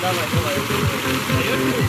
Давай, давай. Даешь?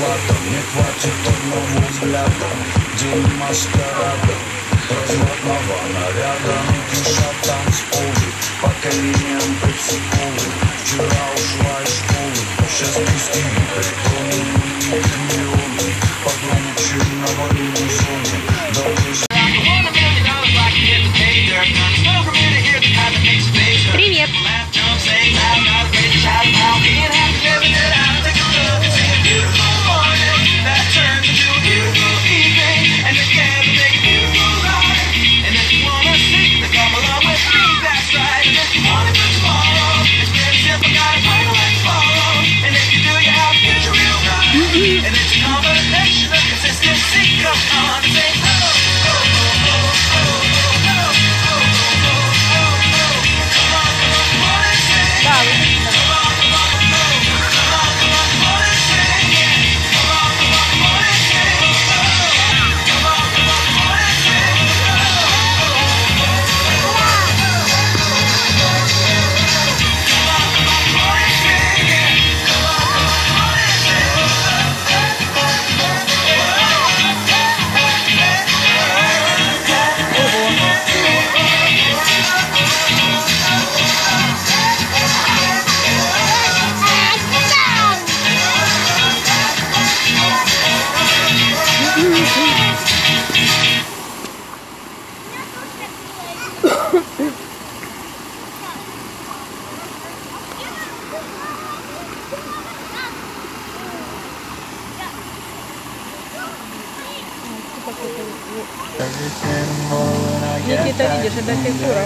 захвата Не хватит одного взгляда. День маскарада Разводного наряда. Ну Кишат танцполы коленям пепсиколы Вчера ушла из школы Сейчас пустые притоны Миллионы Погромче на войну зоны. Никита, видишь, это фигура